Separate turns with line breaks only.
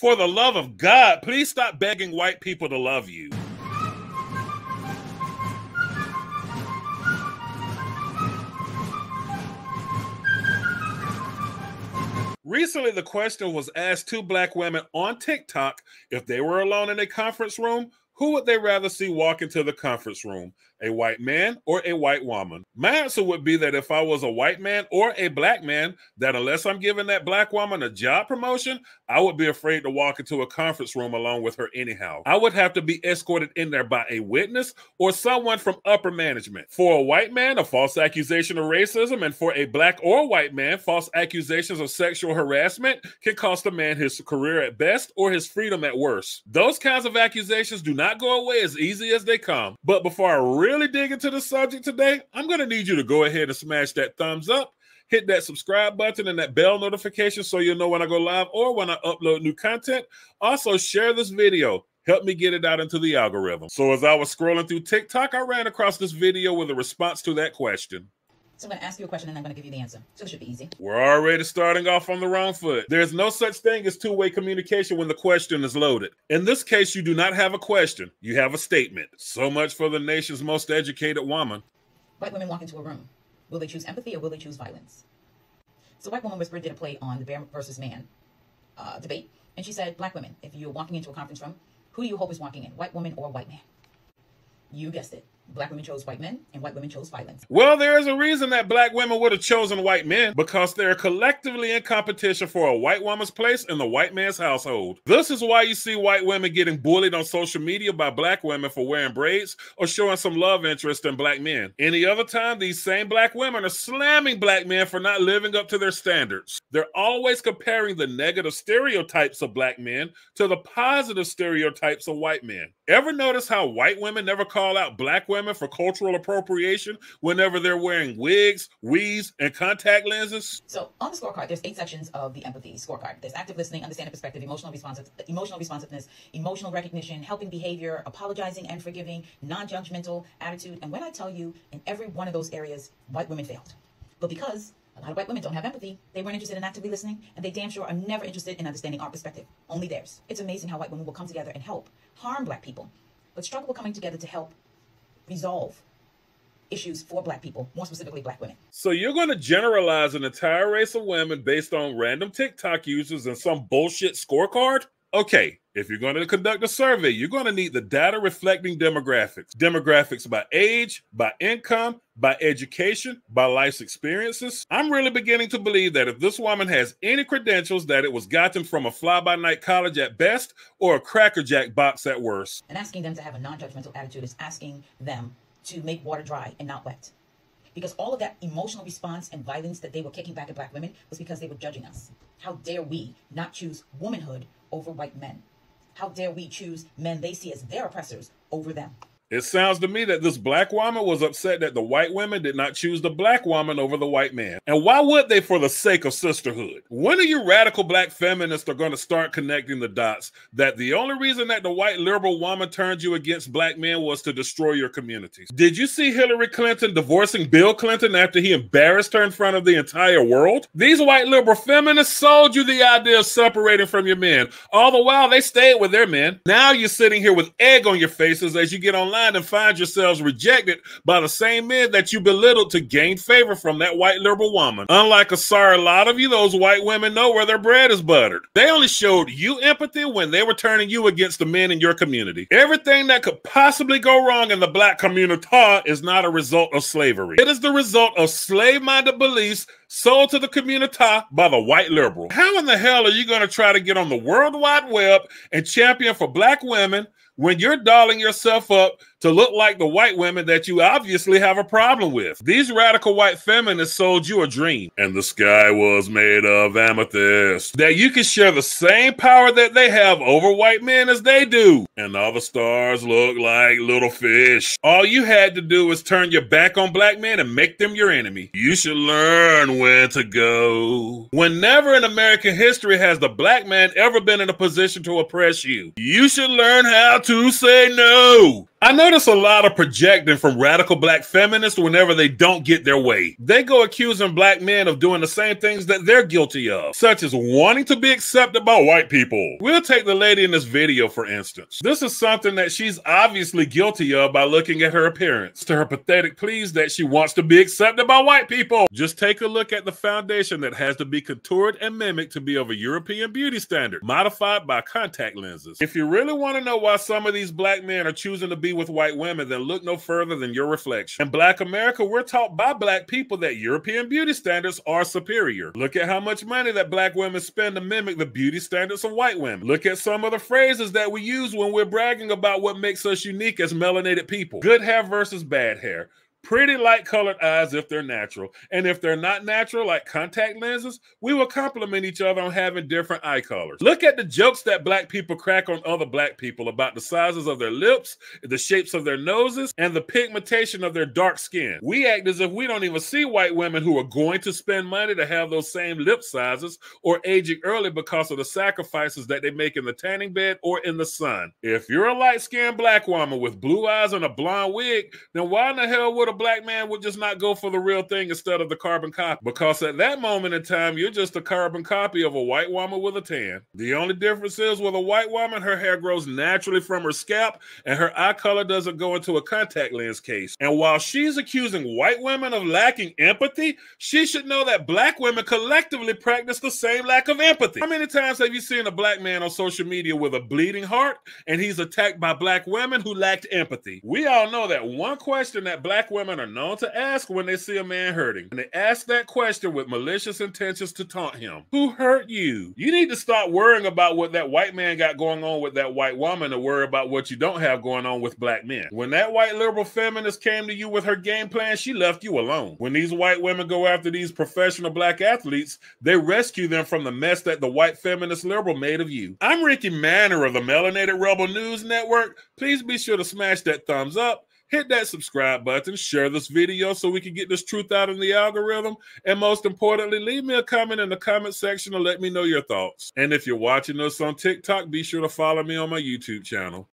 For the love of God, please stop begging white people to love you. Recently, the question was asked to black women on TikTok if they were alone in a conference room, who would they rather see walk into the conference room? A white man, or a white woman? My answer would be that if I was a white man or a black man, that unless I'm giving that black woman a job promotion, I would be afraid to walk into a conference room along with her anyhow. I would have to be escorted in there by a witness or someone from upper management. For a white man, a false accusation of racism, and for a black or white man, false accusations of sexual harassment can cost a man his career at best or his freedom at worst. Those kinds of accusations do not go away as easy as they come. But before I really really dig into the subject today, I'm going to need you to go ahead and smash that thumbs up, hit that subscribe button and that bell notification so you'll know when I go live or when I upload new content. Also, share this video. Help me get it out into the algorithm. So, as I was scrolling through TikTok, I ran across this video with a response to that question.
So I'm going to ask you a question and I'm going to give you the answer. So it should be easy.
We're already starting off on the wrong foot. There's no such thing as two way communication when the question is loaded. In this case, you do not have a question, you have a statement. So much for the nation's most educated woman.
White women walk into a room. Will they choose empathy or will they choose violence? So White Woman Whisperer did a play on the bear versus man uh, debate. And she said, Black women, if you're walking into a conference room, who do you hope is walking in, white woman or white man? You guessed it. Black women chose white men and white women chose violence.
Well, there is a reason that black women would have chosen white men because they're collectively in competition for a white woman's place in the white man's household. This is why you see white women getting bullied on social media by black women for wearing braids or showing some love interest in black men. Any other time, these same black women are slamming black men for not living up to their standards. They're always comparing the negative stereotypes of black men to the positive stereotypes of white men. Ever notice how white women never call out black women for cultural appropriation whenever they're wearing wigs, weaves, and contact lenses?
So on the scorecard, there's eight sections of the empathy scorecard. There's active listening, understanding perspective, emotional responsive, emotional responsiveness, emotional recognition, helping behavior, apologizing and forgiving, non-judgmental attitude. And when I tell you, in every one of those areas, white women failed. But because a lot of white women don't have empathy. They weren't interested in actively listening, and they damn sure are never interested in understanding our perspective, only theirs. It's amazing how white women will come together and help harm black people, but struggle coming together to help resolve issues for black people, more specifically black women.
So you're going to generalize an entire race of women based on random TikTok users and some bullshit scorecard? Okay, if you're going to conduct a survey, you're going to need the data reflecting demographics. Demographics by age, by income, by education, by life's experiences. I'm really beginning to believe that if this woman has any credentials, that it was gotten from a fly by night college at best or a crackerjack box at worst.
And asking them to have a non judgmental attitude is asking them to make water dry and not wet. Because all of that emotional response and violence that they were kicking back at black women was because they were judging us. How dare we not choose womanhood over white men? How dare we choose men they see as their oppressors over them?
It sounds to me that this black woman was upset that the white women did not choose the black woman over the white man. And why would they for the sake of sisterhood? When are you radical black feminists are going to start connecting the dots that the only reason that the white liberal woman turned you against black men was to destroy your communities? Did you see Hillary Clinton divorcing Bill Clinton after he embarrassed her in front of the entire world? These white liberal feminists sold you the idea of separating from your men. All the while they stayed with their men. Now you're sitting here with egg on your faces as you get online and find yourselves rejected by the same men that you belittled to gain favor from that white liberal woman. Unlike a sorry lot of you, those white women know where their bread is buttered. They only showed you empathy when they were turning you against the men in your community. Everything that could possibly go wrong in the black community is not a result of slavery. It is the result of slave-minded beliefs sold to the community by the white liberal. How in the hell are you going to try to get on the World Wide Web and champion for black women when you're dolling yourself up to look like the white women that you obviously have a problem with. These radical white feminists sold you a dream, and the sky was made of amethyst. That you can share the same power that they have over white men as they do. And all the stars look like little fish. All you had to do was turn your back on black men and make them your enemy. You should learn where to go. Whenever in American history has the black man ever been in a position to oppress you, you should learn how to say no. I notice a lot of projecting from radical black feminists whenever they don't get their way. They go accusing black men of doing the same things that they're guilty of, such as wanting to be accepted by white people. We'll take the lady in this video, for instance. This is something that she's obviously guilty of by looking at her appearance, to her pathetic pleas that she wants to be accepted by white people. Just take a look at the foundation that has to be contoured and mimicked to be of a European beauty standard, modified by contact lenses. If you really want to know why some of these black men are choosing to be with white women, then look no further than your reflection. In Black America, we're taught by black people that European beauty standards are superior. Look at how much money that black women spend to mimic the beauty standards of white women. Look at some of the phrases that we use when we're bragging about what makes us unique as melanated people. Good hair versus bad hair pretty light colored eyes if they're natural. And if they're not natural, like contact lenses, we will compliment each other on having different eye colors. Look at the jokes that black people crack on other black people about the sizes of their lips, the shapes of their noses, and the pigmentation of their dark skin. We act as if we don't even see white women who are going to spend money to have those same lip sizes or aging early because of the sacrifices that they make in the tanning bed or in the sun. If you're a light skinned black woman with blue eyes and a blonde wig, then why in the hell would a black man would just not go for the real thing instead of the carbon copy. Because at that moment in time, you're just a carbon copy of a white woman with a tan. The only difference is with a white woman, her hair grows naturally from her scalp and her eye color doesn't go into a contact lens case. And while she's accusing white women of lacking empathy, she should know that black women collectively practice the same lack of empathy. How many times have you seen a black man on social media with a bleeding heart and he's attacked by black women who lacked empathy? We all know that one question that black women women are known to ask when they see a man hurting. And they ask that question with malicious intentions to taunt him. Who hurt you? You need to stop worrying about what that white man got going on with that white woman and worry about what you don't have going on with black men. When that white liberal feminist came to you with her game plan, she left you alone. When these white women go after these professional black athletes, they rescue them from the mess that the white feminist liberal made of you. I'm Ricky Manner of the Melanated Rebel News Network. Please be sure to smash that thumbs up hit that subscribe button, share this video so we can get this truth out in the algorithm. And most importantly, leave me a comment in the comment section and let me know your thoughts. And if you're watching us on TikTok, be sure to follow me on my YouTube channel.